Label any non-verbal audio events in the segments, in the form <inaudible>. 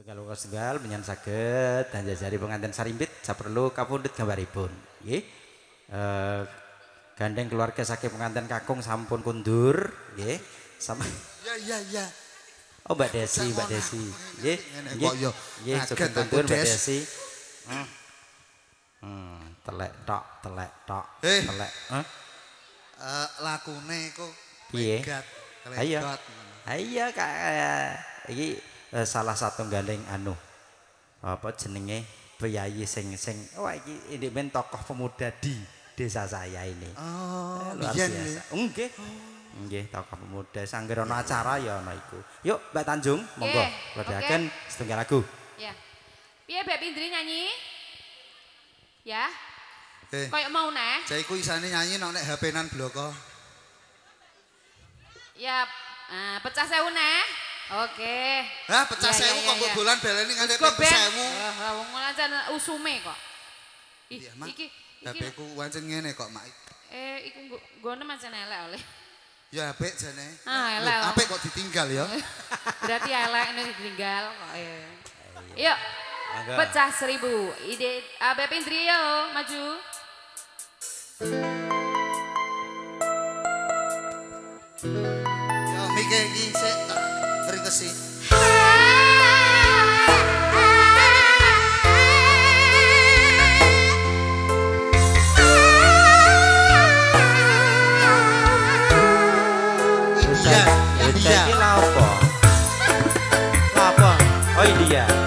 Setunggal uga setunggal menyan saged dan jajari pengantin sarimbit saperlu kapundhut gambaripun. Nggih. Eh gandeng keluarga saking pengantin kakung sampun kundur, nggih. Sama Ya ya ya. Oh Mbak Desi, Mbak Desi. Nggih. Ngene Nggih. sugeng kundur Mbak Des. Desi. Hmm. Hmm, telek tok, telek tok, Eh. telek. Hah? Eh lakune iku Piye? legat, Ayo. Iya Kak. Iki eh, salah satu gandeng anu. Apa jenenge? Priyayi sing sing wah iki ini men tokoh pemuda di desa saya ini. Oh, luar biyen biasa. Nggih. Nggih, tokoh pemuda sangger ana acara ya ana iku. Yuk, Mbak Tanjung, monggo. Nggih, Wedhaken setunggal lagu. Ya. Piye Mbak Pindri nyanyi? Ya. Eh, Kayak mau neh. saya iku isane nyanyi nek nek HP-nan bloko. Ya, ah, pecah sewu neh. Oke. Hah, pecah Ya, ya, sewu ya, kok ya. bolan baleni nganti ping ben? sewu. Lah, wong ancen usume kok. Ih, Iya, Mak. iki iki ku wancen ngene kok, Mak. eh iku nggo- nggone ancen elek oleh. Ya apik jane. Ah, elek. oh. Apik kok ditinggal ya. <laughs> Berarti elek ini ditinggal kok. eh. Yuk. Mangga. Pecah seribu. Ide Abe Pindri yo maju. Ya mike iki sik tak iki lha apa? Lha apa? Oh India.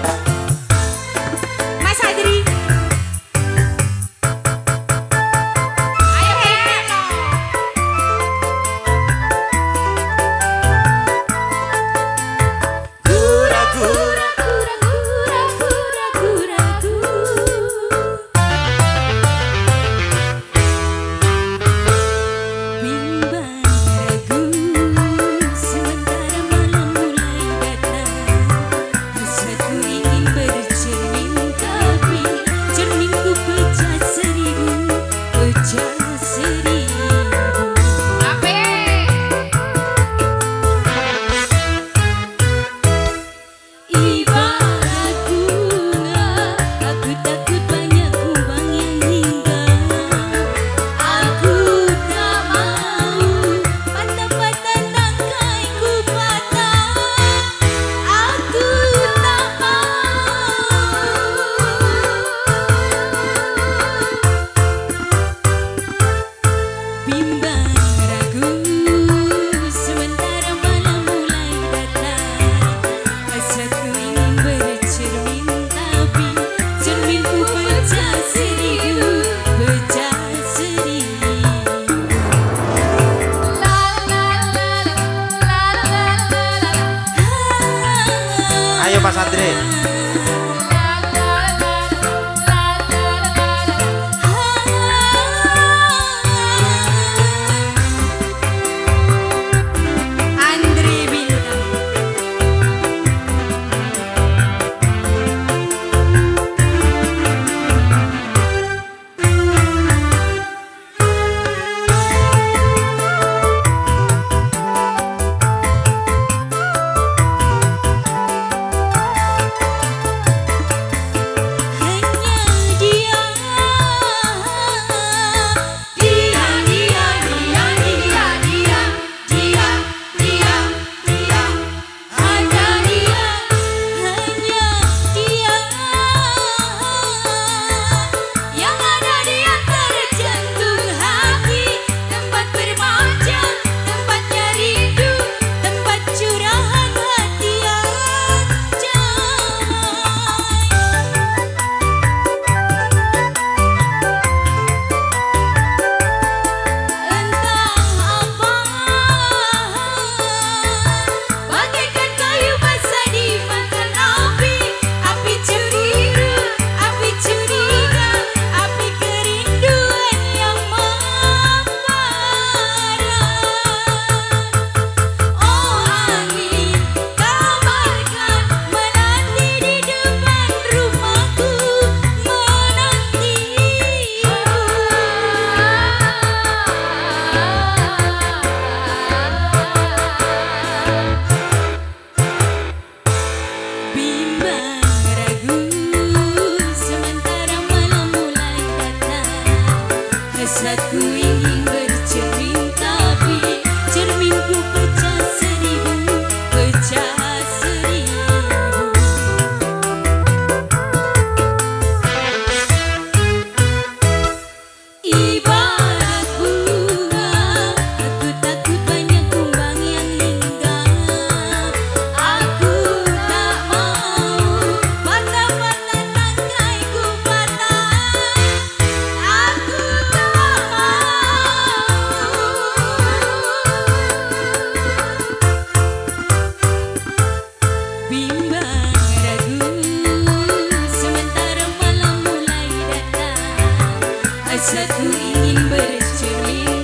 Çirkin börek çirkin